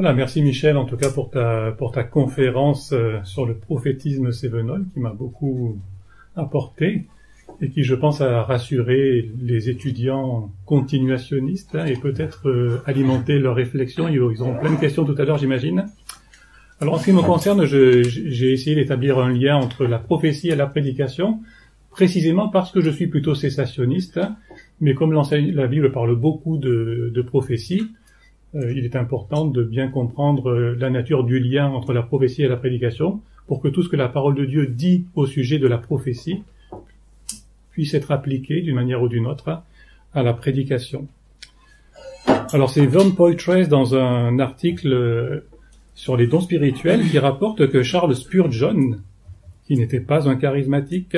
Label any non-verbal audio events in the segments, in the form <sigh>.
Voilà, merci Michel en tout cas pour ta, pour ta conférence euh, sur le prophétisme sévenol qui m'a beaucoup apporté et qui, je pense, a rassuré les étudiants continuationnistes hein, et peut-être euh, alimenter leurs réflexions. Ils auront plein de questions tout à l'heure, j'imagine. Alors, en ce qui me concerne, j'ai essayé d'établir un lien entre la prophétie et la prédication, précisément parce que je suis plutôt cessationniste, mais comme la Bible parle beaucoup de, de prophétie, il est important de bien comprendre euh, la nature du lien entre la prophétie et la prédication, pour que tout ce que la parole de Dieu dit au sujet de la prophétie puisse être appliqué d'une manière ou d'une autre à la prédication. Alors c'est Vern Poitras dans un article euh, sur les dons spirituels qui rapporte que Charles Spurgeon, qui n'était pas un charismatique,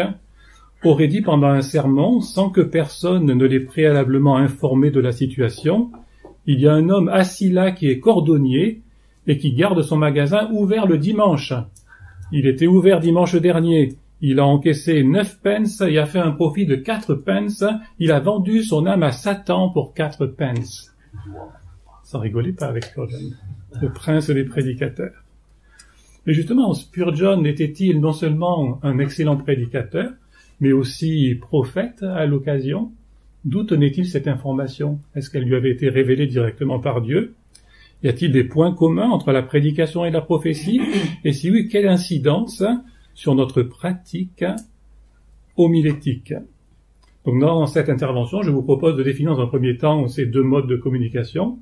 aurait dit pendant un sermon, sans que personne ne l'ait préalablement informé de la situation, il y a un homme assis là qui est cordonnier et qui garde son magasin ouvert le dimanche. Il était ouvert dimanche dernier. Il a encaissé neuf pence et a fait un profit de quatre pence. Il a vendu son âme à Satan pour quatre pence. Ça rigolait pas avec Spurgeon, le prince des prédicateurs. Mais justement, Spurgeon était-il non seulement un excellent prédicateur, mais aussi prophète à l'occasion? D'où tenait-il cette information? Est-ce qu'elle lui avait été révélée directement par Dieu? Y a-t-il des points communs entre la prédication et la prophétie? Et si oui, quelle incidence sur notre pratique homilétique? Donc dans cette intervention, je vous propose de définir dans un premier temps ces deux modes de communication.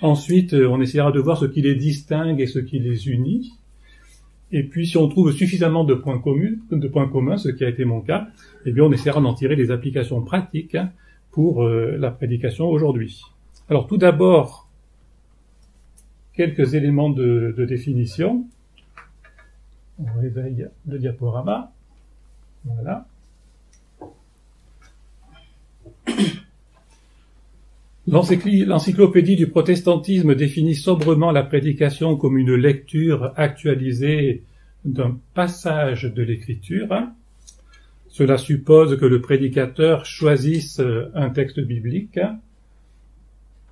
Ensuite, on essaiera de voir ce qui les distingue et ce qui les unit. Et puis, si on trouve suffisamment de points communs, de points communs, ce qui a été mon cas, eh bien, on essaiera d'en tirer des applications pratiques pour euh, la prédication aujourd'hui. Alors, tout d'abord, quelques éléments de, de, définition. On réveille le diaporama. Voilà. L'encyclopédie du protestantisme définit sobrement la prédication comme une lecture actualisée d'un passage de l'écriture. Cela suppose que le prédicateur choisisse un texte biblique,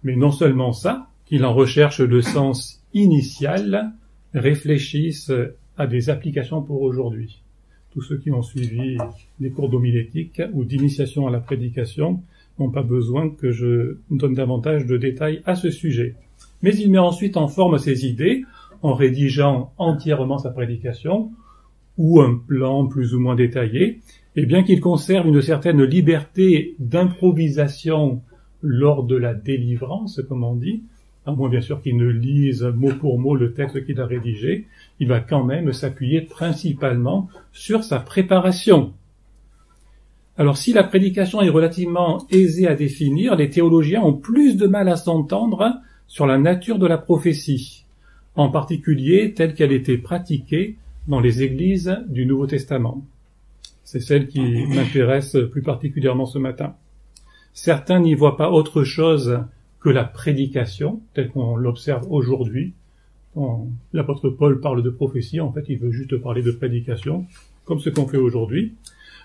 mais non seulement ça, qu'il en recherche le sens initial, réfléchisse à des applications pour aujourd'hui. Tous ceux qui ont suivi des cours d'homilétique ou d'initiation à la prédication n'ont pas besoin que je donne davantage de détails à ce sujet. Mais il met ensuite en forme ses idées en rédigeant entièrement sa prédication ou un plan plus ou moins détaillé, et bien qu'il conserve une certaine liberté d'improvisation lors de la délivrance, comme on dit, à moins bien sûr qu'il ne lise mot pour mot le texte qu'il a rédigé, il va quand même s'appuyer principalement sur sa préparation. Alors si la prédication est relativement aisée à définir, les théologiens ont plus de mal à s'entendre sur la nature de la prophétie, en particulier telle qu'elle était pratiquée dans les églises du Nouveau Testament. C'est celle qui m'intéresse plus particulièrement ce matin. Certains n'y voient pas autre chose que la prédication, telle qu'on l'observe aujourd'hui. L'apôtre Paul parle de prophétie, en fait il veut juste parler de prédication, comme ce qu'on fait aujourd'hui.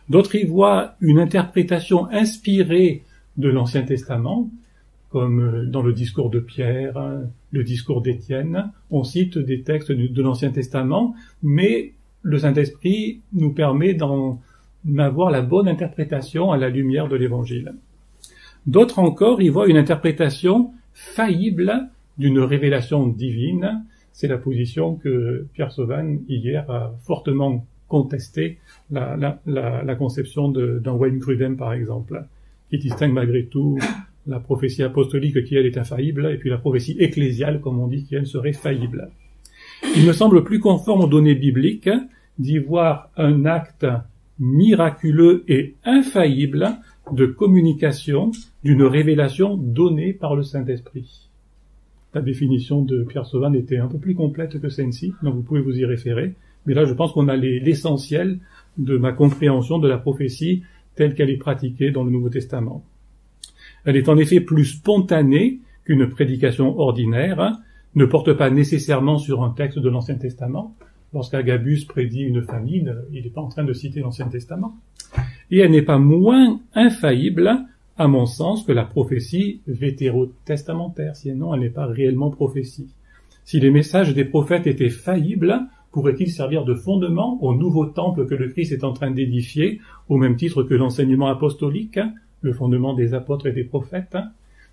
D'autres y voient une interprétation inspirée de l'Ancien Testament, comme euh, dans le discours de Pierre, le discours d'Étienne. On cite des textes de l'Ancien Testament, mais le Saint-Esprit nous permet d'en avoir la bonne interprétation à la lumière de l'Évangile. D'autres encore y voient une interprétation faillible d'une révélation divine. C'est la position que Pierre Sauvan hier a fortement contester la, la, la, la conception d'un Wayne Grudem, par exemple, qui distingue malgré tout la prophétie apostolique qui, elle, est infaillible, et puis la prophétie ecclésiale, comme on dit, qui, elle, serait faillible. Il me semble plus conforme aux données bibliques d'y voir un acte miraculeux et infaillible de communication d'une révélation donnée par le Saint-Esprit. La définition de Pierre Sauvan était un peu plus complète que celle-ci, donc vous pouvez vous y référer. Mais là, je pense qu'on a l'essentiel de ma compréhension de la prophétie telle qu'elle est pratiquée dans le Nouveau Testament. Elle est en effet plus spontanée qu'une prédication ordinaire, ne porte pas nécessairement sur un texte de l'Ancien Testament. Lorsqu'Agabus prédit une famine, il n'est pas en train de citer l'Ancien Testament. Et elle n'est pas moins infaillible, à mon sens, que la prophétie vétérotestamentaire, sinon elle n'est pas réellement prophétie. Si les messages des prophètes étaient faillibles, pourraient-ils servir de fondement au nouveau temple que le Christ est en train d'édifier, au même titre que l'enseignement apostolique, le fondement des apôtres et des prophètes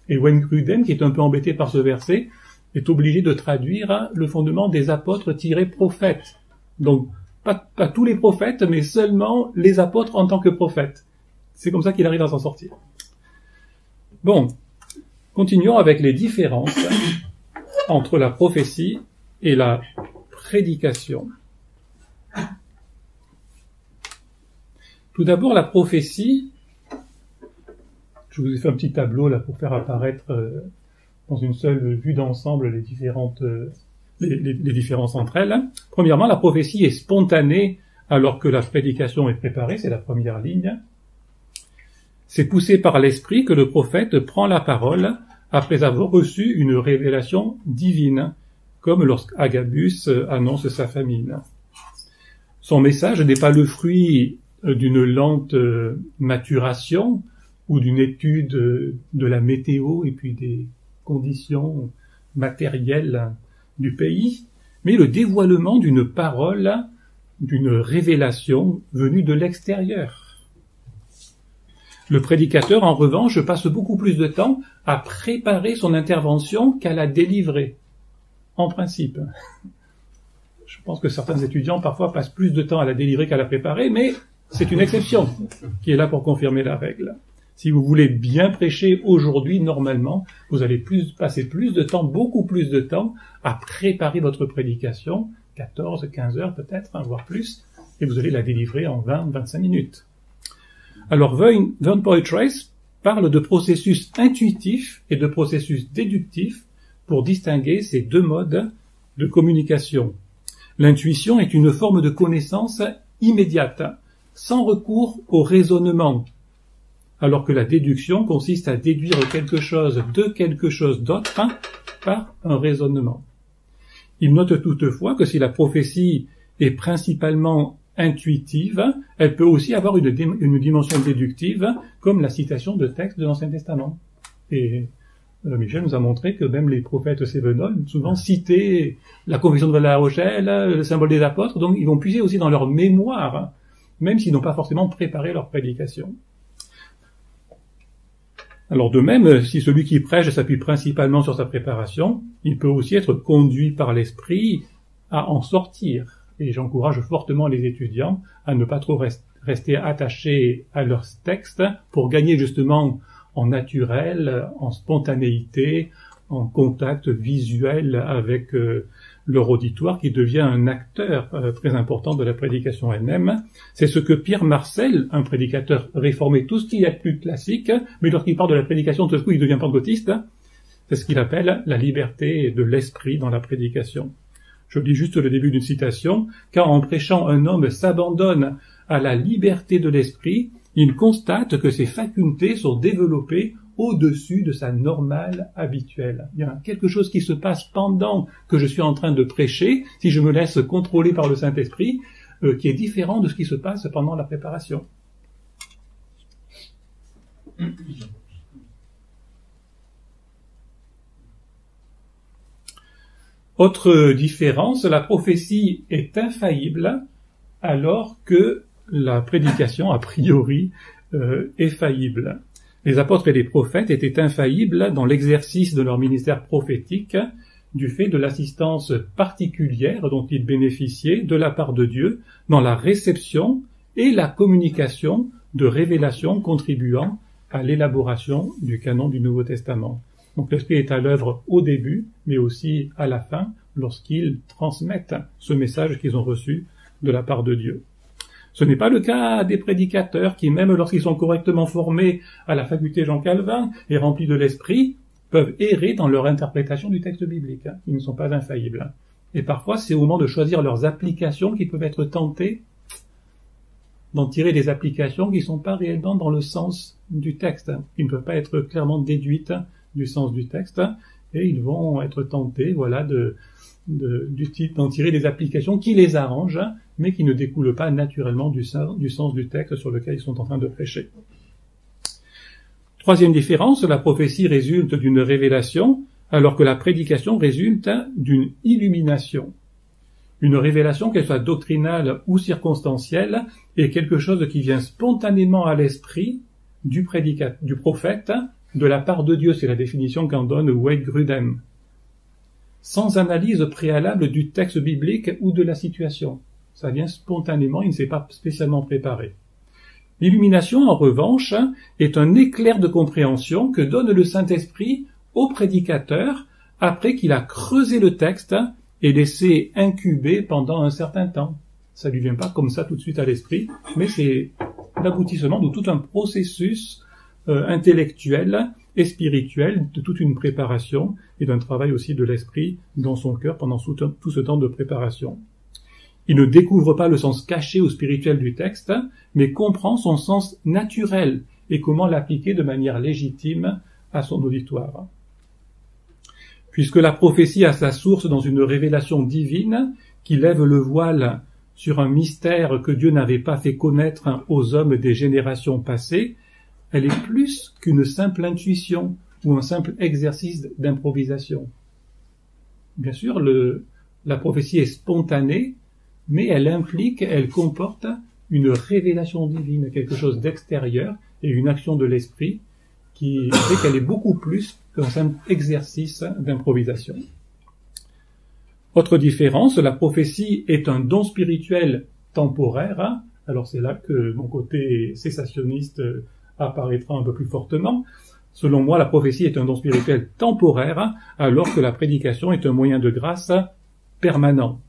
Et Wayne Gruden, qui est un peu embêté par ce verset, est obligé de traduire le fondement des apôtres tirés prophètes. Donc, pas tous les prophètes, mais seulement les apôtres en tant que prophètes. C'est comme ça qu'il arrive à s'en sortir. Bon, continuons avec les différences entre la prophétie et la prédication. Tout d'abord, la prophétie, je vous ai fait un petit tableau là pour faire apparaître euh, dans une seule vue d'ensemble les différentes euh, les, différences entre elles. Premièrement, la prophétie est spontanée alors que la prédication est préparée, c'est la première ligne. C'est poussé par l'esprit que le prophète prend la parole après avoir reçu une révélation divine, comme lorsqu'Agabus annonce sa famine. Son message n'est pas le fruit d'une lente maturation ou d'une étude de la météo et puis des conditions matérielles du pays, mais le dévoilement d'une parole, d'une révélation venue de l'extérieur. Le prédicateur, en revanche, passe beaucoup plus de temps à préparer son intervention qu'à la délivrer. En principe. Je pense que certains étudiants parfois passent plus de temps à la délivrer qu'à la préparer, mais c'est une exception qui est là pour confirmer la règle. Si vous voulez bien prêcher aujourd'hui, normalement, vous allez passer plus de temps, beaucoup plus de temps à préparer votre prédication, 14, 15 heures peut-être, hein, voire plus, et vous allez la délivrer en 20, 25 minutes. Alors Von Poitras parle de processus intuitif et de processus déductif pour distinguer ces deux modes de communication. L'intuition est une forme de connaissance immédiate, sans recours au raisonnement, alors que la déduction consiste à déduire quelque chose de quelque chose d'autre par un raisonnement. Il note toutefois que si la prophétie est principalement intuitive, elle peut aussi avoir une, dimension déductive, comme la citation de textes de l'Ancien Testament. Michel nous a montré que même les prophètes sévenols souvent citaient la confession de La Rochelle, le symbole des apôtres, donc ils vont puiser aussi dans leur mémoire, même s'ils n'ont pas forcément préparé leur prédication. Alors de même, si celui qui prêche s'appuie principalement sur sa préparation, il peut aussi être conduit par l'esprit à en sortir et j'encourage fortement les étudiants à ne pas trop rester attachés à leurs textes pour gagner justement en naturel, en spontanéité, en contact visuel avec euh, leur auditoire qui devient un acteur euh, très important de la prédication elle-même. C'est ce que Pierre Marcel, un prédicateur réformé, tout ce qui est plus classique, mais lorsqu'il parle de la prédication, tout à coup il devient pentecôtiste, c'est ce qu'il appelle la liberté de l'esprit dans la prédication. Je lis juste le début d'une citation, car en prêchant un homme s'abandonne à la liberté de l'esprit, il constate que ses facultés sont développées au-dessus de sa normale habituelle. Il y a quelque chose qui se passe pendant que je suis en train de prêcher, si je me laisse contrôler par le Saint-Esprit, euh, qui est différent de ce qui se passe pendant la préparation. Autre différence, la prophétie est infaillible alors que la prédication, a priori, euh, est faillible. Les apôtres et les prophètes étaient infaillibles dans l'exercice de leur ministère prophétique du fait de l'assistance particulière dont ils bénéficiaient de la part de Dieu dans la réception et la communication de révélations contribuant à l'élaboration du canon du Nouveau Testament. Donc l'Esprit est à l'œuvre au début, mais aussi à la fin, lorsqu'ils transmettent ce message qu'ils ont reçu de la part de Dieu. Ce n'est pas le cas des prédicateurs qui, même lorsqu'ils sont correctement formés à la faculté Jean Calvin et remplis de l'esprit, peuvent errer dans leur interprétation du texte biblique. Hein. Ils ne sont pas infaillibles. Et parfois, c'est au moment de choisir leurs applications qu'ils peuvent être tentés d'en tirer des applications qui ne sont pas réellement dans le sens du texte, hein. qui ne peuvent pas être clairement déduites du sens du texte, et ils vont être tentés, voilà, de, d'en tirer des applications qui les arrangent, mais qui ne découlent pas naturellement du, du sens du texte sur lequel ils sont en train de prêcher. Troisième différence, la prophétie résulte d'une révélation, alors que la prédication résulte d'une illumination. Une révélation, qu'elle soit doctrinale ou circonstancielle, est quelque chose qui vient spontanément à l'esprit du, du prophète de la part de Dieu. C'est la définition qu'en donne Wade Grudem. Sans analyse préalable du texte biblique ou de la situation. Ça vient spontanément, il ne s'est pas spécialement préparé. L'illumination, en revanche, est un éclair de compréhension que donne le Saint-Esprit au prédicateur après qu'il a creusé le texte et laissé incuber pendant un certain temps. Ça lui vient pas comme ça tout de suite à l'esprit, mais c'est l'aboutissement de tout un processus euh, intellectuel et spirituel, de toute une préparation et d'un travail aussi de l'esprit dans son cœur pendant tout ce temps de préparation. Il ne découvre pas le sens caché ou spirituel du texte, mais comprend son sens naturel et comment l'appliquer de manière légitime à son auditoire. Puisque la prophétie a sa source dans une révélation divine qui lève le voile sur un mystère que Dieu n'avait pas fait connaître aux hommes des générations passées, elle est plus qu'une simple intuition ou un simple exercice d'improvisation. Bien sûr, la prophétie est spontanée, mais elle implique, elle comporte une révélation divine, quelque chose d'extérieur et une action de l'esprit qui fait qu'elle est beaucoup plus qu'un simple exercice d'improvisation. Autre différence, la prophétie est un don spirituel temporaire. Alors c'est là que mon côté cessationniste apparaîtra un peu plus fortement. Selon moi, la prophétie est un don spirituel temporaire, alors que la prédication est un moyen de grâce permanent.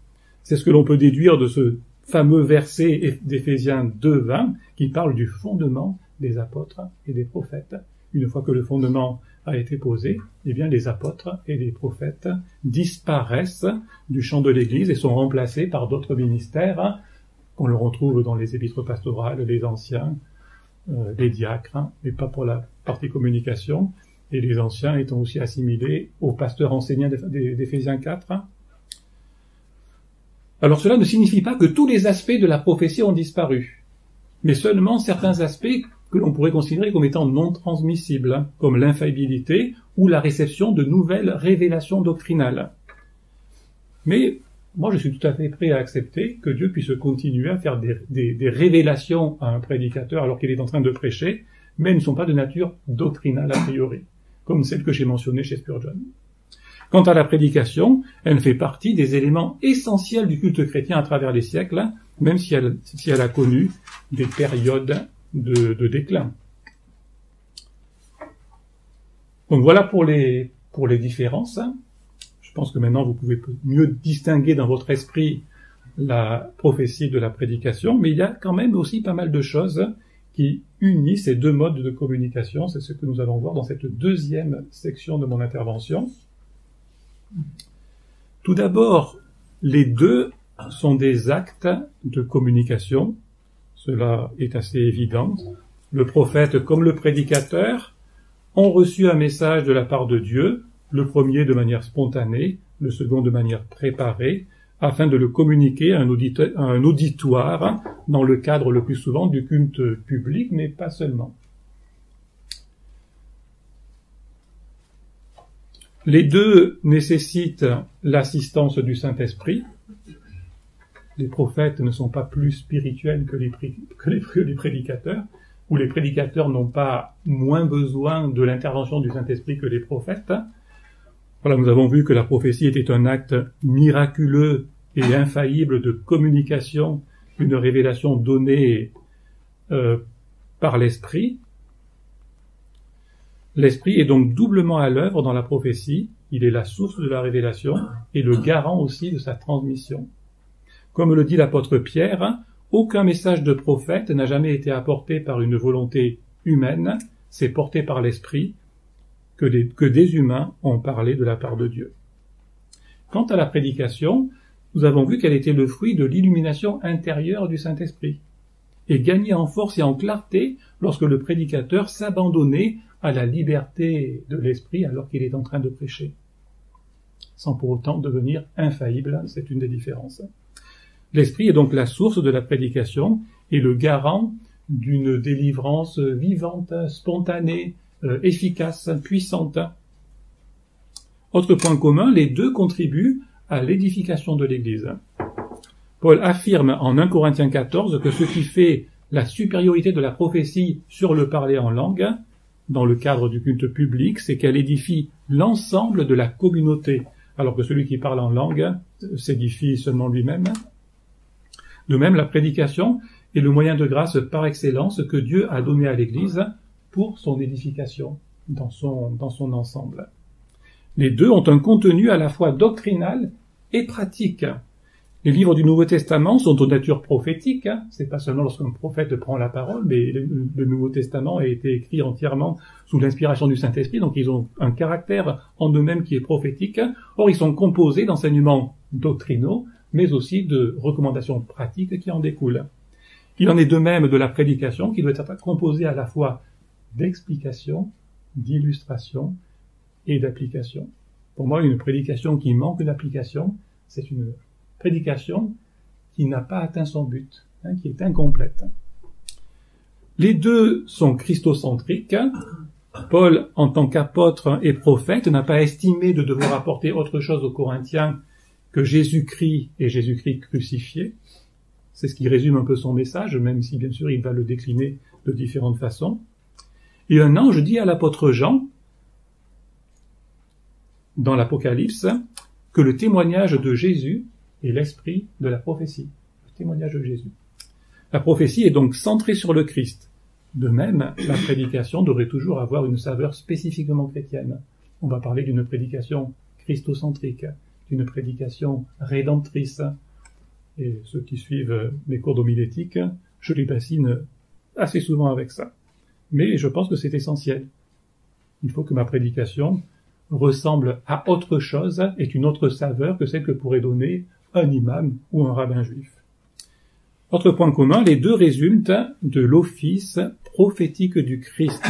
C'est ce que l'on peut déduire de ce fameux verset d'Éphésiens 2.20 qui parle du fondement des apôtres et des prophètes. Une fois que le fondement a été posé, eh bien les apôtres et les prophètes disparaissent du champ de l'Église et sont remplacés par d'autres ministères qu'on le retrouve dans les épîtres pastorales, les anciens, euh, les diacres, mais pas pour la partie communication, et les anciens étant aussi assimilés aux pasteurs enseignants d'Éphésiens 4, alors cela ne signifie pas que tous les aspects de la prophétie ont disparu, mais seulement certains aspects que l'on pourrait considérer comme étant non transmissibles, comme l'infaillibilité ou la réception de nouvelles révélations doctrinales. Mais moi je suis tout à fait prêt à accepter que Dieu puisse continuer à faire des, révélations à un prédicateur alors qu'il est en train de prêcher, mais elles ne sont pas de nature doctrinale a priori, comme celles que j'ai mentionnées chez Spurgeon. Quant à la prédication, elle fait partie des éléments essentiels du culte chrétien à travers les siècles, même si elle, a connu des périodes de, déclin. Donc voilà pour les différences. Je pense que maintenant vous pouvez mieux distinguer dans votre esprit la prophétie de la prédication, mais il y a quand même aussi pas mal de choses qui unissent ces deux modes de communication. C'est ce que nous allons voir dans cette deuxième section de mon intervention. Tout d'abord, les deux sont des actes de communication. Cela est assez évident. Le prophète comme le prédicateur ont reçu un message de la part de Dieu, le premier de manière spontanée, le second de manière préparée, afin de le communiquer à un, auditoire dans le cadre le plus souvent du culte public, mais pas seulement. Les deux nécessitent l'assistance du Saint-Esprit. Les prophètes ne sont pas plus spirituels que les, prédicateurs, ou les prédicateurs n'ont pas moins besoin de l'intervention du Saint-Esprit que les prophètes. Voilà, nous avons vu que la prophétie était un acte miraculeux et infaillible de communication, une révélation donnée euh, par l'Esprit, L'Esprit est donc doublement à l'œuvre dans la prophétie, il est la source de la révélation et le garant aussi de sa transmission. Comme le dit l'apôtre Pierre, aucun message de prophète n'a jamais été apporté par une volonté humaine, c'est porté par l'Esprit que des, humains ont parlé de la part de Dieu. Quant à la prédication, nous avons vu qu'elle était le fruit de l'illumination intérieure du Saint-Esprit, et gagnait en force et en clarté lorsque le prédicateur s'abandonnait à la liberté de l'esprit alors qu'il est en train de prêcher, sans pour autant devenir infaillible, c'est une des différences. L'esprit est donc la source de la prédication et le garant d'une délivrance vivante, spontanée, euh, efficace, puissante. Autre point commun, les deux contribuent à l'édification de l'Église. Paul affirme en 1 Corinthiens 14 que ce qui fait la supériorité de la prophétie sur le parler en langue, dans le cadre du culte public, c'est qu'elle édifie l'ensemble de la communauté, alors que celui qui parle en langue s'édifie seulement lui-même. De même, la prédication est le moyen de grâce par excellence que Dieu a donné à l'Église pour son édification dans son, dans son ensemble. Les deux ont un contenu à la fois doctrinal et pratique. Les livres du Nouveau Testament sont de nature prophétique. Hein. C'est pas seulement lorsqu'un prophète prend la parole, mais le, Nouveau Testament a été écrit entièrement sous l'inspiration du Saint-Esprit, donc ils ont un caractère en eux-mêmes qui est prophétique. Or, ils sont composés d'enseignements doctrinaux, mais aussi de recommandations pratiques qui en découlent. Il en est de même de la prédication qui doit être composée à la fois d'explication, d'illustration et d'application. Pour moi, une prédication qui manque d'application, c'est une prédication qui n'a pas atteint son but, hein, qui est incomplète. Les deux sont christocentriques. Paul, en tant qu'apôtre et prophète, n'a pas estimé de devoir apporter autre chose aux Corinthiens que Jésus-Christ et Jésus-Christ crucifié. C'est ce qui résume un peu son message, même si bien sûr il va le décliner de différentes façons. Et un ange dit à l'apôtre Jean, dans l'Apocalypse, que le témoignage de Jésus est l'esprit de la prophétie, le témoignage de Jésus. La prophétie est donc centrée sur le Christ. De même, la prédication devrait toujours avoir une saveur spécifiquement chrétienne. On va parler d'une prédication christocentrique, d'une prédication rédemptrice. Et ceux qui suivent mes cours d'homilétique, je les bassine assez souvent avec ça. Mais je pense que c'est essentiel. Il faut que ma prédication ressemble à autre chose, ait une autre saveur que celle que pourrait donner un imam ou un rabbin juif. Autre point commun, les deux résultent de l'office prophétique du Christ.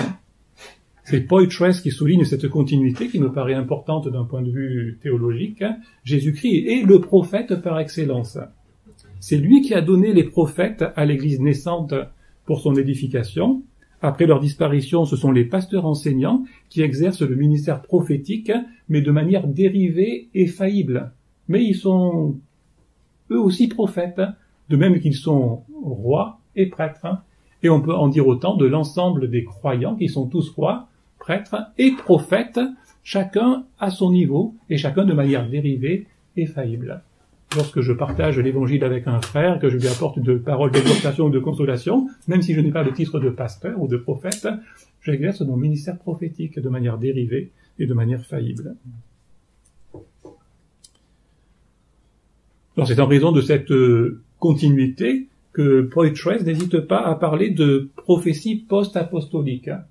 C'est Poitras qui souligne cette continuité qui me paraît importante d'un point de vue théologique. Jésus-Christ est le prophète par excellence. C'est lui qui a donné les prophètes à l'Église naissante pour son édification. Après leur disparition, ce sont les pasteurs enseignants qui exercent le ministère prophétique, mais de manière dérivée et faillible. Mais ils sont eux aussi prophètes, de même qu'ils sont rois et prêtres. Et on peut en dire autant de l'ensemble des croyants qui sont tous rois, prêtres et prophètes, chacun à son niveau et chacun de manière dérivée et faillible. Lorsque je partage l'évangile avec un frère, que je lui apporte de paroles d'exhortation ou de consolation, même si je n'ai pas le titre de pasteur ou de prophète, j'exerce mon ministère prophétique de manière dérivée et de manière faillible. C'est en raison de cette euh, continuité que Poitras n'hésite pas à parler de prophétie post-apostolique. Hein.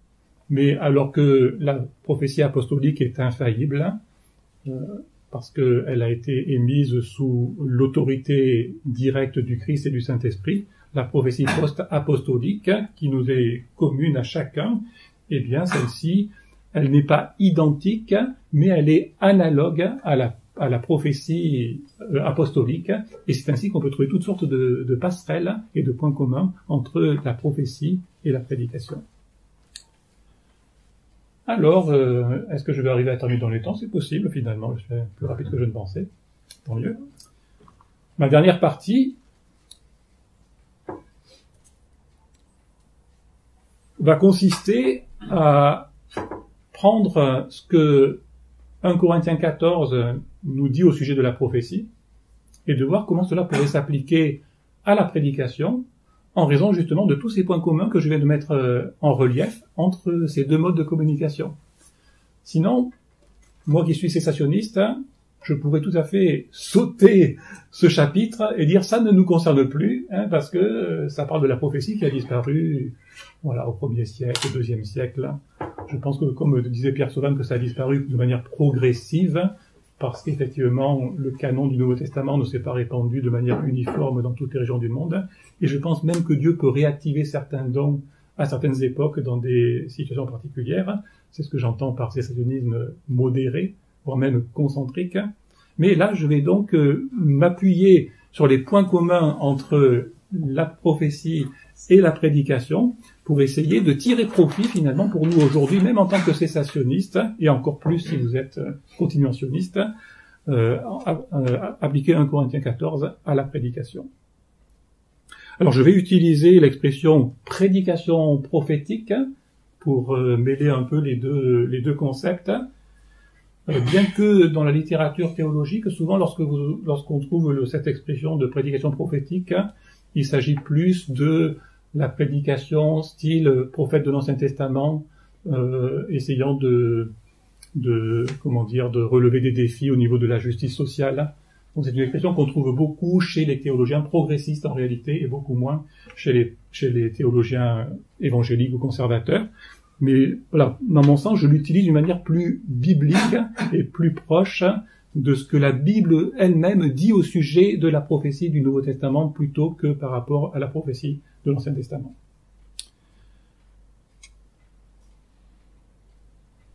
Mais alors que la prophétie apostolique est infaillible, hein, euh, parce qu'elle a été émise sous l'autorité directe du Christ et du Saint-Esprit, la prophétie post-apostolique, qui nous est commune à chacun, eh bien celle-ci, elle n'est pas identique, mais elle est analogue à la à la prophétie euh, apostolique, et c'est ainsi qu'on peut trouver toutes sortes de, passerelles et de points communs entre la prophétie et la prédication. Alors, euh, est-ce que je vais arriver à terminer dans les temps? C'est possible, finalement, je suis plus rapide que je ne pensais. Tant mieux. Ma dernière partie va consister à prendre ce que 1 Corinthiens 14 nous dit au sujet de la prophétie, et de voir comment cela pourrait s'appliquer à la prédication, en raison justement de tous ces points communs que je viens de mettre euh, en relief entre ces deux modes de communication. Sinon, moi qui suis cessationniste, hein, je pourrais tout à fait sauter ce chapitre et dire ça ne nous concerne plus, hein, parce que euh, ça parle de la prophétie qui a disparu voilà, au premier siècle, au deuxième siècle. Je pense que, comme disait Pierre Sauvin, que ça a disparu de manière progressive, parce qu'effectivement, le canon du Nouveau Testament ne s'est pas répandu de manière uniforme dans toutes les régions du monde. Et je pense même que Dieu peut réactiver certains dons à certaines époques dans des situations particulières. C'est ce que j'entends par cessationnisme modéré, voire même concentrique. Mais là, je vais donc euh, m'appuyer sur les points communs entre la prophétie et la prédication pour essayer de tirer profit finalement pour nous aujourd'hui, même en tant que cessationnistes, et encore plus si vous êtes euh, continuationnistes, euh, euh, appliquer 1 Corinthiens 14 à la prédication. Alors je vais utiliser l'expression prédication prophétique pour euh, mêler un peu les deux, les deux concepts. Bien que dans la littérature théologique, souvent lorsque vous, lorsqu'on trouve cette expression de prédication prophétique, il s'agit plus de la prédication style prophète de l'Ancien Testament, euh, essayant de, de, comment dire, de relever des défis au niveau de la justice sociale, donc c'est une expression qu'on trouve beaucoup chez les théologiens progressistes en réalité et beaucoup moins chez les, chez les théologiens évangéliques ou conservateurs. Mais voilà, dans mon sens, je l'utilise d'une manière plus biblique et plus proche de ce que la Bible elle-même dit au sujet de la prophétie du Nouveau Testament plutôt que par rapport à la prophétie de l'Ancien Testament.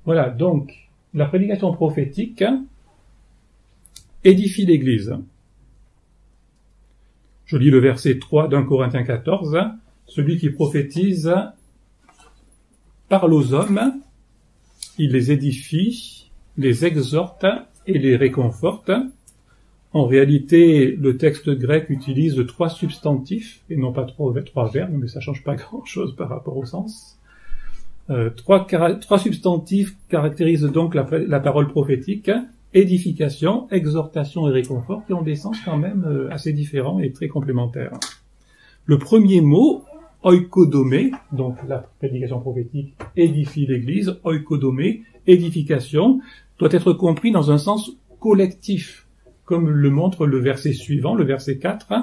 Voilà, donc la prédication prophétique, édifie l'Église. Je lis le verset 3 d'un Corinthiens 14. Celui qui prophétise parle aux hommes, il les édifie, les exhorte et les réconforte. En réalité, le texte grec utilise trois substantifs et non pas trois, verbes, mais ça change pas <laughs> grand-chose par rapport au sens. Euh, trois, substantifs caractérisent donc la parole prophétique édification, exhortation et réconfort qui ont des sens quand même euh, assez différents et très complémentaires. Le premier mot, oikodomé, donc la prédication prophétique édifie l'Église, oikodomé, édification, doit être compris dans un sens collectif, comme le montre le verset suivant, le verset 4.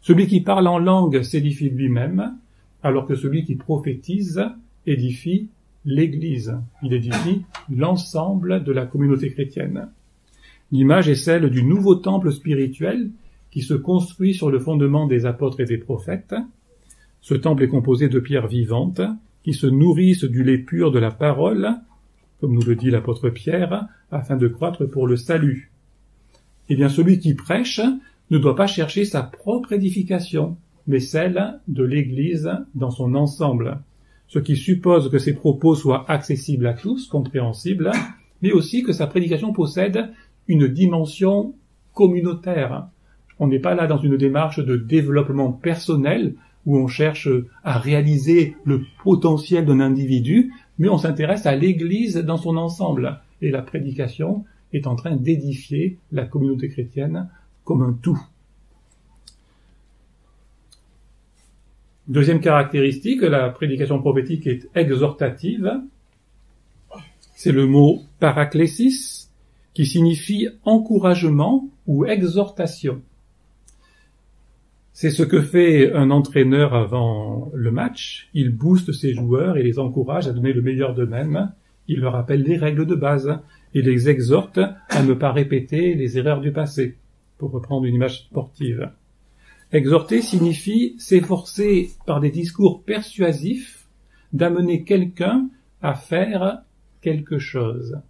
Celui qui parle en langue s'édifie lui-même, alors que celui qui prophétise édifie l'Église. Il édifie l'ensemble de la communauté chrétienne. L'image est celle du nouveau temple spirituel qui se construit sur le fondement des apôtres et des prophètes. Ce temple est composé de pierres vivantes qui se nourrissent du lait pur de la parole, comme nous le dit l'apôtre Pierre, afin de croître pour le salut. Eh bien, celui qui prêche ne doit pas chercher sa propre édification, mais celle de l'Église dans son ensemble, ce qui suppose que ses propos soient accessibles à tous, compréhensibles, mais aussi que sa prédication possède une dimension communautaire. On n'est pas là dans une démarche de développement personnel où on cherche à réaliser le potentiel d'un individu, mais on s'intéresse à l'Église dans son ensemble. Et la prédication est en train d'édifier la communauté chrétienne comme un tout. Deuxième caractéristique, la prédication prophétique est exhortative. C'est le mot paraclésis, qui signifie encouragement ou exhortation. C'est ce que fait un entraîneur avant le match. Il booste ses joueurs et les encourage à donner le meilleur d'eux-mêmes. Il leur rappelle les règles de base et les exhorte à ne pas répéter les erreurs du passé, pour reprendre une image sportive. Exhorter signifie s'efforcer par des discours persuasifs d'amener quelqu'un à faire quelque chose.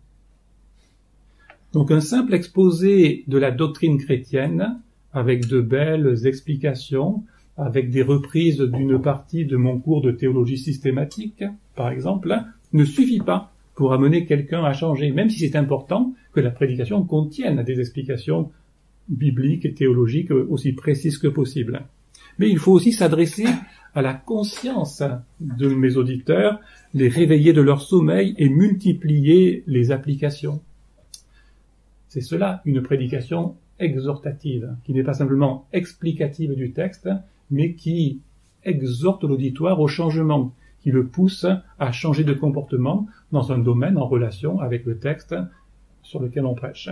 Donc un simple exposé de la doctrine chrétienne, avec de belles explications, avec des reprises d'une partie de mon cours de théologie systématique, par exemple, ne suffit pas pour amener quelqu'un à changer, même si c'est important que la prédication contienne des explications bibliques et théologiques aussi précises que possible. Mais il faut aussi s'adresser à la conscience de mes auditeurs, les réveiller de leur sommeil et multiplier les applications. C'est cela, une prédication exhortative, qui n'est pas simplement explicative du texte, mais qui exhorte l'auditoire au changement, qui le pousse à changer de comportement dans un domaine en relation avec le texte sur lequel on prêche.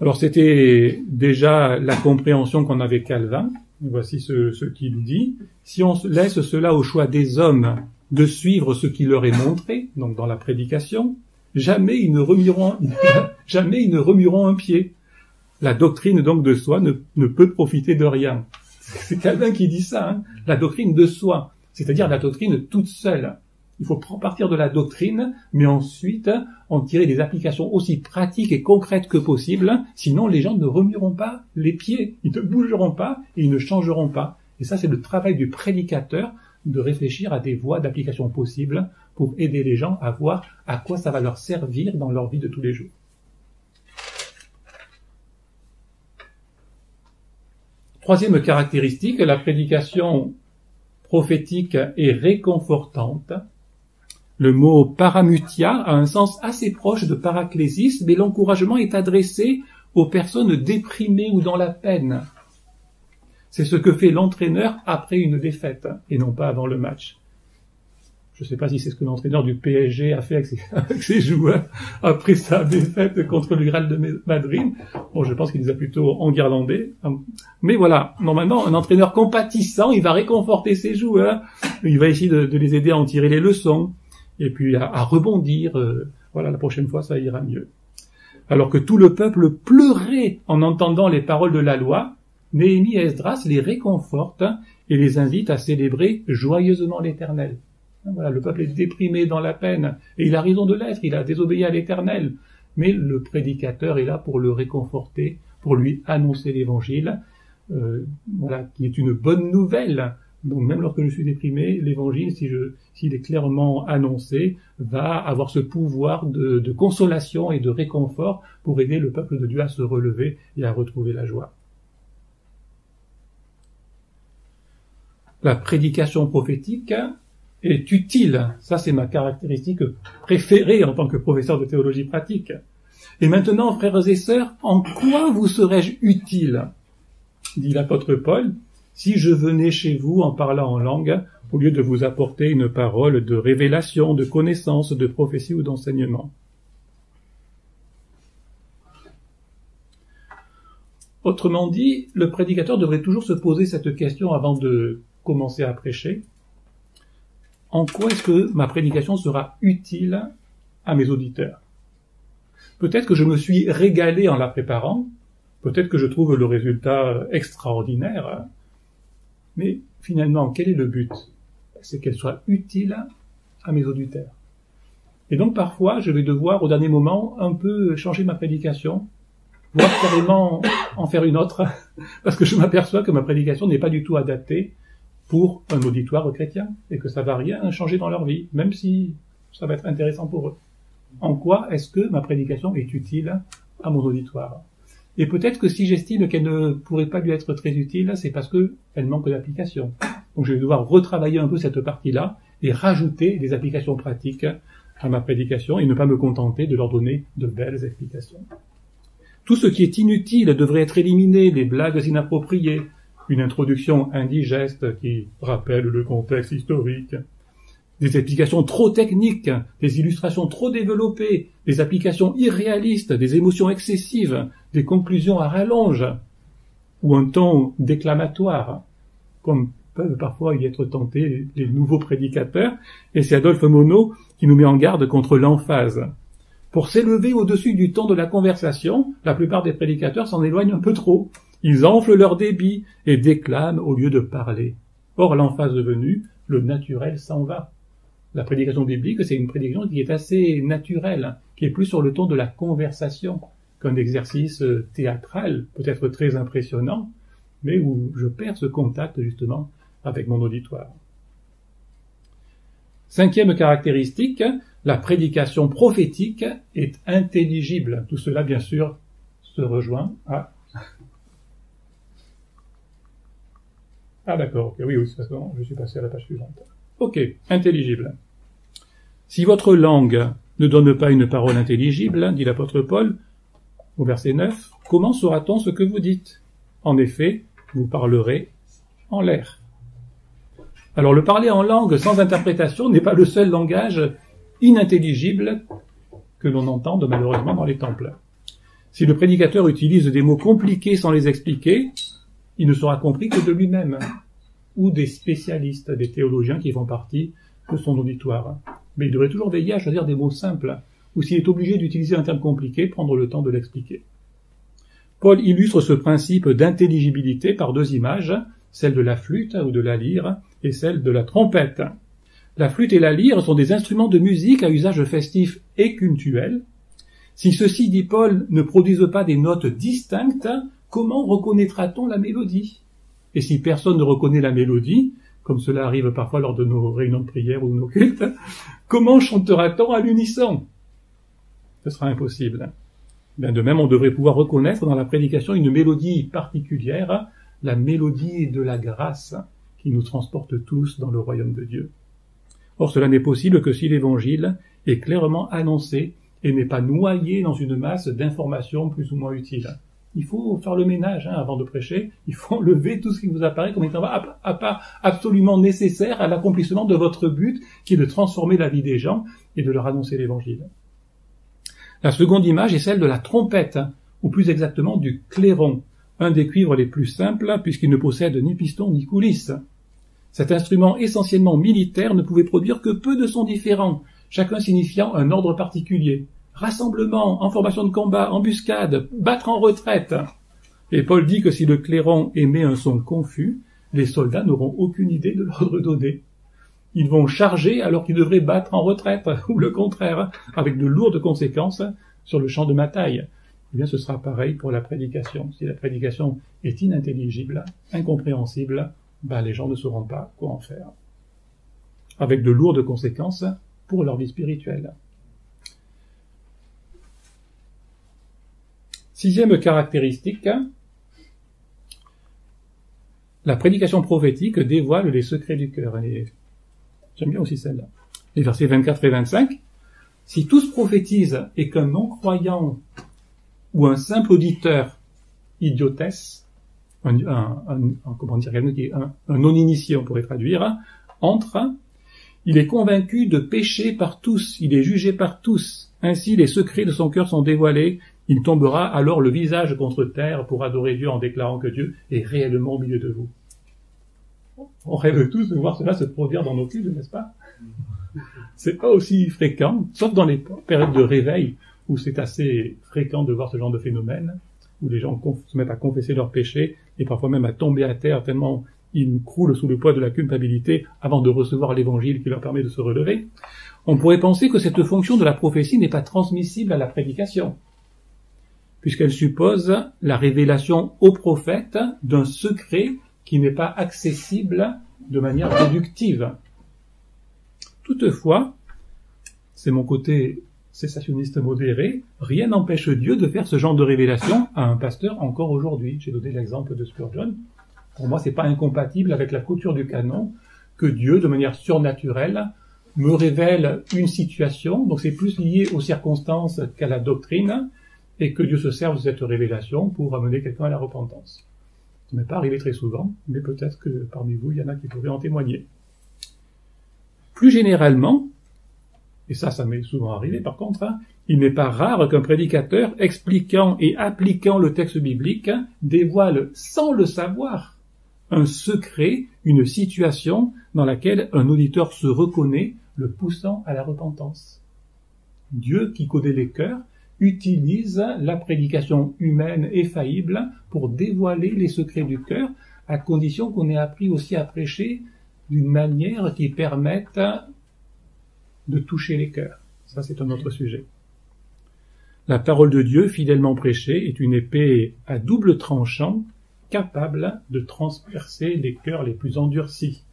Alors c'était déjà la compréhension qu'on avait Calvin. Voici ce, qu'il dit. Si on laisse cela au choix des hommes de suivre ce qui leur est montré, donc dans la prédication, jamais ils ne remueront, <laughs> jamais ils ne remueront un pied. La doctrine donc de soi ne, peut profiter de rien. C'est Calvin qui dit ça, hein. la doctrine de soi, c'est-à-dire la doctrine toute seule. Il faut partir de la doctrine, mais ensuite en tirer des applications aussi pratiques et concrètes que possible, sinon les gens ne remueront pas les pieds, ils ne bougeront pas et ils ne changeront pas. Et ça, c'est le travail du prédicateur de réfléchir à des voies d'application possibles pour aider les gens à voir à quoi ça va leur servir dans leur vie de tous les jours. Troisième caractéristique, la prédication prophétique est réconfortante. Le mot paramutia a un sens assez proche de paraclésis, mais l'encouragement est adressé aux personnes déprimées ou dans la peine. C'est ce que fait l'entraîneur après une défaite et non pas avant le match. Je ne sais pas si c'est ce que l'entraîneur du PSG a fait <laughs> avec ses, joueurs après sa défaite contre le Real de Madrid. Bon, je pense qu'il les a plutôt enguirlandés. Mais voilà, normalement, un entraîneur compatissant, il va réconforter ses joueurs, il va essayer de, les aider à en tirer les leçons, et puis à, rebondir. Euh, voilà, la prochaine fois, ça ira mieux. Alors que tout le peuple pleurait en entendant les paroles de la loi, Néhémie Esdras les réconfortent et les invitent à célébrer joyeusement l'Éternel. Voilà, le peuple est déprimé dans la peine, et il a raison de l'être, il a désobéi à l'Éternel. Mais le prédicateur est là pour le réconforter, pour lui annoncer l'Évangile, euh, voilà, qui est une bonne nouvelle. Donc même lorsque je suis déprimé, l'Évangile, si s'il est clairement annoncé, va avoir ce pouvoir de consolation et de réconfort pour aider le peuple de Dieu à se relever et à retrouver la joie. La prédication prophétique est utile. Ça, c'est ma caractéristique préférée en tant que professeur de théologie pratique. Et maintenant, frères et sœurs, en quoi vous serais-je utile? Dit l'apôtre Paul, si je venais chez vous en parlant en langue, au lieu de vous apporter une parole de révélation, de connaissance, de prophétie ou d'enseignement. Autrement dit, le prédicateur devrait toujours se poser cette question avant de commencer à prêcher. En quoi est-ce que ma prédication sera utile à mes auditeurs? Peut-être que je me suis régalé en la préparant, peut-être que je trouve le résultat extraordinaire, mais finalement, quel est le but? C'est qu'elle soit utile à mes auditeurs. Et donc parfois, je vais devoir au dernier moment un peu changer ma prédication, voire carrément en faire une autre, <laughs> parce que je m'aperçois que ma prédication n'est pas du tout adaptée pour un auditoire chrétien et que ça va rien changer dans leur vie, même si ça va être intéressant pour eux. En quoi est-ce que ma prédication est utile à mon auditoire? Et peut-être que si j'estime qu'elle ne pourrait pas lui être très utile, c'est parce qu'elle manque d'application. Donc je vais devoir retravailler un peu cette partie-là et rajouter des applications pratiques à ma prédication et ne pas me contenter de leur donner de belles explications. Tout ce qui est inutile devrait être éliminé, les blagues inappropriées, une introduction indigeste qui rappelle le contexte historique, des applications trop techniques, des illustrations trop développées, des applications irréalistes, des émotions excessives, des conclusions à rallonge, ou un ton déclamatoire, comme peuvent parfois y être tentés les nouveaux prédicateurs, et c'est Adolphe Monod qui nous met en garde contre l'emphase. Pour s'élever au-dessus du ton de la conversation, la plupart des prédicateurs s'en éloignent un peu trop, ils enflent leur débit et déclament au lieu de parler. Or, l'emphase devenue, le naturel s'en va. La prédication biblique, c'est une prédication qui est assez naturelle, qui est plus sur le ton de la conversation qu'un exercice théâtral, peut-être très impressionnant, mais où je perds ce contact justement avec mon auditoire. Cinquième caractéristique, la prédication prophétique est intelligible. Tout cela, bien sûr, se rejoint à Ah d'accord, ok, oui, oui, c'est je suis passé à la page suivante. Ok, intelligible. Si votre langue ne donne pas une parole intelligible, dit l'apôtre Paul, au verset 9, comment saura-t-on ce que vous dites? En effet, vous parlerez en l'air. Alors le parler en langue sans interprétation n'est pas le seul langage inintelligible que l'on entende malheureusement dans les temples. Si le prédicateur utilise des mots compliqués sans les expliquer, il ne sera compris que de lui-même, ou des spécialistes, des théologiens qui font partie de son auditoire. Mais il devrait toujours veiller à choisir des mots simples, ou s'il est obligé d'utiliser un terme compliqué, prendre le temps de l'expliquer. Paul illustre ce principe d'intelligibilité par deux images, celle de la flûte ou de la lyre et celle de la trompette. La flûte et la lyre sont des instruments de musique à usage festif et cultuel. Si ceux-ci, dit Paul, ne produisent pas des notes distinctes, comment reconnaîtra-t-on la mélodie? Et si personne ne reconnaît la mélodie, comme cela arrive parfois lors de nos réunions de prière ou de nos cultes, comment chantera-t-on à l'unisson? Ce sera impossible. Bien de même, on devrait pouvoir reconnaître dans la prédication une mélodie particulière, la mélodie de la grâce qui nous transporte tous dans le royaume de Dieu. Or, cela n'est possible que si l'évangile est clairement annoncé et n'est pas noyé dans une masse d'informations plus ou moins utiles. Il faut faire le ménage hein, avant de prêcher. Il faut <laughs> enlever tout ce qui vous apparaît comme étant pas absolument nécessaire à l'accomplissement de votre but, qui est de transformer la vie des gens et de leur annoncer l'évangile. La seconde image est celle de la trompette, ou plus exactement du clairon, un des cuivres les plus simples puisqu'il ne possède ni piston ni coulisse. Cet instrument essentiellement militaire ne pouvait produire que peu de sons différents, chacun signifiant un ordre particulier. Rassemblement, en formation de combat, embuscade, battre en retraite. Et Paul dit que si le clairon émet un son confus, les soldats n'auront aucune idée de l'ordre donné. Ils vont charger alors qu'ils devraient battre en retraite, <laughs> ou le contraire, avec de lourdes conséquences sur le champ de bataille. Eh bien, ce sera pareil pour la prédication. Si la prédication est inintelligible, incompréhensible, ben, les gens ne sauront pas quoi en faire. Avec de lourdes conséquences pour leur vie spirituelle. Sixième caractéristique, la prédication prophétique dévoile les secrets du cœur. J'aime bien aussi celle-là. Les versets 24 et 25. Si tous prophétisent et qu'un non-croyant ou un simple auditeur idiotesse, un, non-initié, on pourrait traduire, entre, il est convaincu de pécher par tous, il est jugé par tous. Ainsi, les secrets de son cœur sont dévoilés. Il tombera alors le visage contre terre pour adorer Dieu en déclarant que Dieu est réellement au milieu de vous. On rêve tous de voir cela se produire dans nos cultes, n'est-ce pas? C'est pas aussi fréquent, sauf dans les périodes de réveil où c'est assez fréquent de voir ce genre de phénomène où les gens se mettent à confesser leurs péchés et parfois même à tomber à terre tellement ils croulent sous le poids de la culpabilité avant de recevoir l'évangile qui leur permet de se relever, on pourrait penser que cette fonction de la prophétie n'est pas transmissible à la prédication, puisqu'elle suppose la révélation au prophète d'un secret qui n'est pas accessible de manière déductive. Toutefois, c'est mon côté cessationniste modéré, rien n'empêche Dieu de faire ce genre de révélation à un pasteur encore aujourd'hui. J'ai donné l'exemple de Spurgeon. Pour moi, c'est pas incompatible avec la couture du canon que Dieu, de manière surnaturelle, me révèle une situation, donc c'est plus lié aux circonstances qu'à la doctrine, et que Dieu se serve de cette révélation pour amener quelqu'un à la repentance. Ça m'est pas arrivé très souvent, mais peut-être que parmi vous, il y en a qui pourraient en témoigner. Plus généralement, et ça, ça m'est souvent arrivé par contre, hein, il n'est pas rare qu'un prédicateur, expliquant et appliquant le texte biblique, dévoile sans le savoir un secret, une situation dans laquelle un auditeur se reconnaît, le poussant à la repentance. Dieu, qui connaît les cœurs, utilise la prédication humaine et faillible pour dévoiler les secrets du cœur, à condition qu'on ait appris aussi à prêcher d'une manière qui permette de toucher les cœurs. Ça, c'est un autre sujet. La parole de Dieu, fidèlement prêchée, est une épée à double tranchant, capable de transpercer les cœurs les plus endurcis.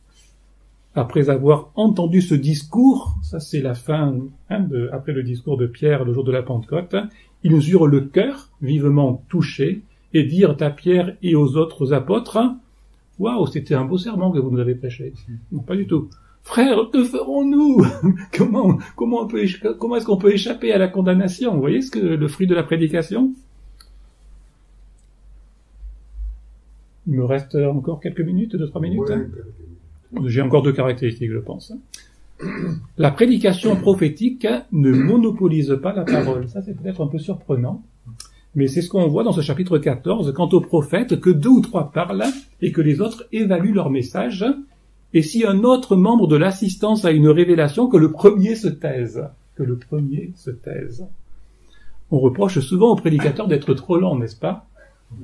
Après avoir entendu ce discours, ça c'est la fin, hein, de, après le discours de Pierre le jour de la Pentecôte, ils eurent le cœur vivement touché et dirent à Pierre et aux autres apôtres, Waouh, c'était un beau serment que vous nous avez prêché. Non, pas du tout. Frère, que ferons-nous? <laughs> Comment, comment, comment est-ce qu'on peut échapper à la condamnation? Vous voyez ce que le fruit de la prédication Il me reste encore quelques minutes, deux, trois minutes. Hein? J'ai encore deux caractéristiques, je pense. La prédication prophétique ne monopolise pas la parole. Ça, c'est peut-être un peu surprenant. Mais c'est ce qu'on voit dans ce chapitre 14, quant aux prophètes, que deux ou trois parlent et que les autres évaluent leur message et si un autre membre de l'assistance a une révélation, que le premier se taise. Que le premier se taise. On reproche souvent aux prédicateurs d'être trop lents, n'est-ce pas?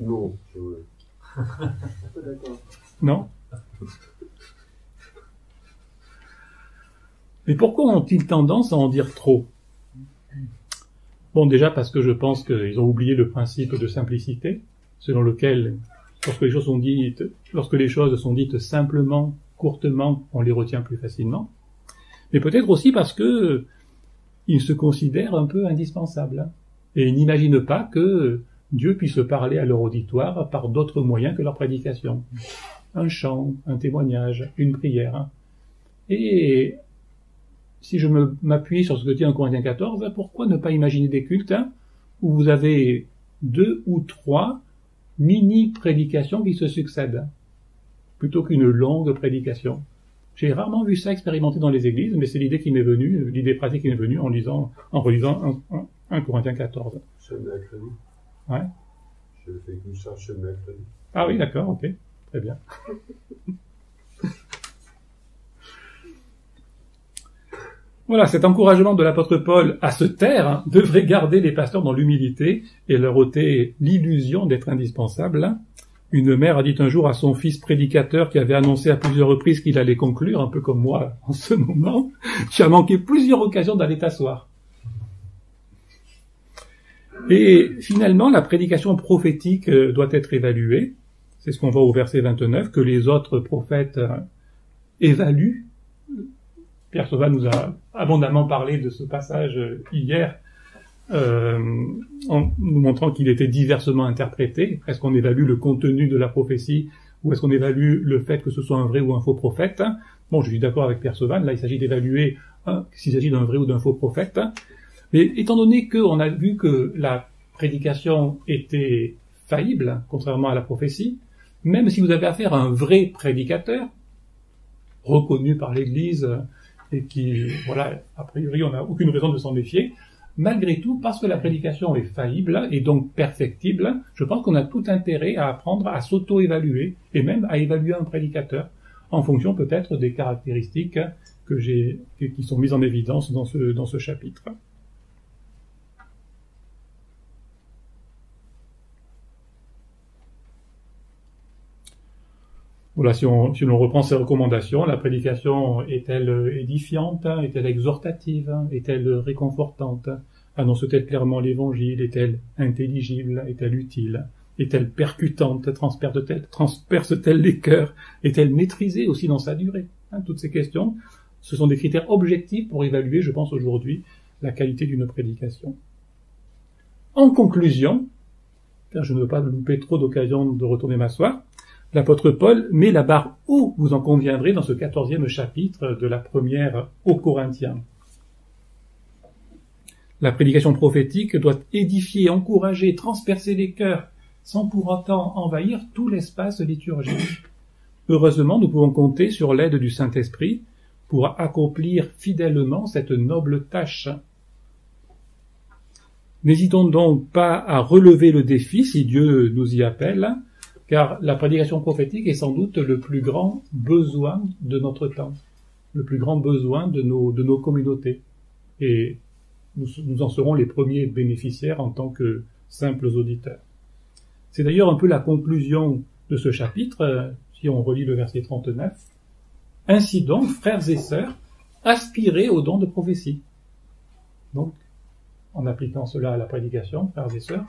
Non, Non? <laughs> Mais pourquoi ont-ils tendance à en dire trop? Bon, déjà parce que je pense qu'ils ont oublié le principe de simplicité, selon lequel, lorsque les choses sont dites, lorsque les choses sont dites simplement, courtement, on les retient plus facilement. Mais peut-être aussi parce que ils se considèrent un peu indispensables. Et ils n'imaginent pas que Dieu puisse parler à leur auditoire par d'autres moyens que leur prédication. Un chant, un témoignage, une prière. Et si je m'appuie sur ce que dit en Corinthiens 14, pourquoi ne pas imaginer des cultes hein, où vous avez deux ou trois mini-prédications qui se succèdent, plutôt qu'une longue prédication? J'ai rarement vu ça expérimenté dans les églises, mais c'est l'idée qui m'est venue, l'idée pratique qui m'est venue en lisant, en relisant 1, Corinthiens 14. C'est mercredi. Ouais. Je fais ce mercredi. Ah oui, d'accord, ok. Très bien. <laughs> Voilà, cet encouragement de l'apôtre Paul à se taire hein, devrait garder les pasteurs dans l'humilité et leur ôter l'illusion d'être indispensables. Une mère a dit un jour à son fils prédicateur qui avait annoncé à plusieurs reprises qu'il allait conclure, un peu comme moi en ce moment, <laughs> tu as manqué plusieurs occasions d'aller t'asseoir. Et finalement, la prédication prophétique euh, doit être évaluée. C'est ce qu'on voit au verset 29, que les autres prophètes euh, évaluent Pierre Sauvat nous a abondamment parlé de ce passage hier, euh, en nous montrant qu'il était diversement interprété. Est-ce qu'on évalue le contenu de la prophétie ou est-ce qu'on évalue le fait que ce soit un vrai ou un faux prophète? Bon, je suis d'accord avec Pierre Sauvat, là il s'agit d'évaluer hein, s'il s'agit d'un vrai ou d'un faux prophète. Mais étant donné qu'on a vu que la prédication était faillible, contrairement à la prophétie, même si vous avez affaire à un vrai prédicateur, reconnu par l'Église, et qui, voilà, a priori, on n'a aucune raison de s'en méfier. Malgré tout, parce que la prédication est faillible et donc perfectible, je pense qu'on a tout intérêt à apprendre à s'auto-évaluer et même à évaluer un prédicateur en fonction peut-être des caractéristiques que j'ai, qui sont mises en évidence dans ce, dans ce chapitre. Voilà, si on, si on reprend ces recommandations, la prédication est-elle édifiante, est-elle exhortative, est-elle réconfortante, annonce-t-elle clairement l'évangile, est-elle intelligible, est-elle utile, est-elle percutante, transperce-t-elle, transperce-t-elle les cœurs, est-elle maîtrisée aussi dans sa durée? Hein, Toutes ces questions, ce sont des critères objectifs pour évaluer, je pense aujourd'hui, la qualité d'une prédication. En conclusion, car je ne veux pas louper trop d'occasions de retourner m'asseoir, l'apôtre Paul met la barre haut, vous en conviendrez, dans ce quatorzième chapitre de la première aux Corinthiens. La prédication prophétique doit édifier, encourager, transpercer les cœurs, sans pour autant envahir tout l'espace liturgique. Heureusement, nous pouvons compter sur l'aide du Saint-Esprit pour accomplir fidèlement cette noble tâche. N'hésitons donc pas à relever le défi si Dieu nous y appelle, car la prédication prophétique est sans doute le plus grand besoin de notre temps, le plus grand besoin de nos, de nos communautés. Et nous, nous en serons les premiers bénéficiaires en tant que simples auditeurs. C'est d'ailleurs un peu la conclusion de ce chapitre, euh, si on relit le verset 39. Ainsi donc, frères et sœurs, aspirez au don de prophétie. Donc, en appliquant cela à la prédication, frères et sœurs,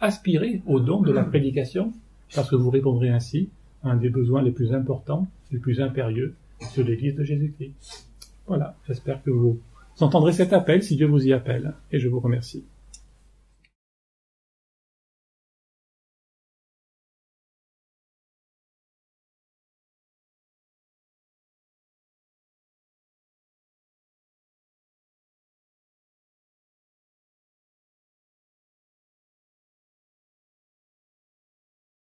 aspirez au don de la prédication parce que vous répondrez ainsi à un des besoins les plus importants, les plus impérieux de l'Église de Jésus-Christ. Voilà, j'espère que vous entendrez cet appel si Dieu vous y appelle, et je vous remercie.